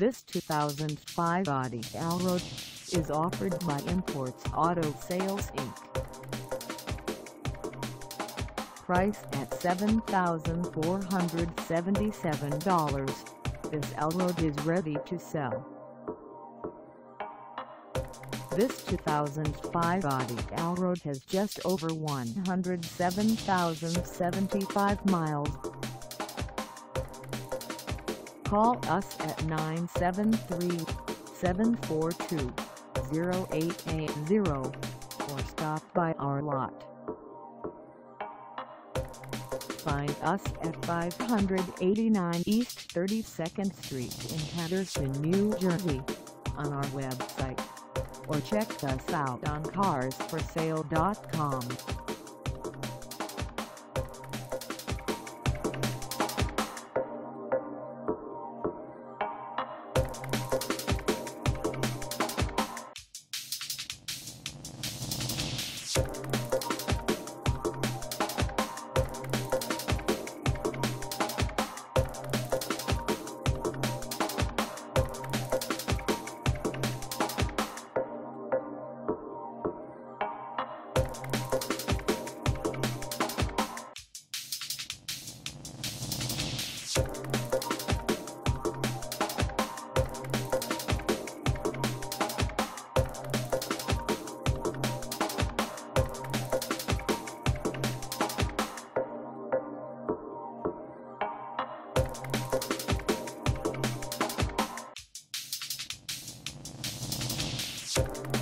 This 2005 Audi Allroad is offered by Imports Auto Sales Inc. Price at $7,477, this Allroad is ready to sell. This 2005 Audi Allroad has just over 107,075 miles. Call us at 973-742-0880 or stop by our lot. Find us at 589 East 32nd Street in Paterson, New Jersey on our website or check us out on carsforsale.com. Thank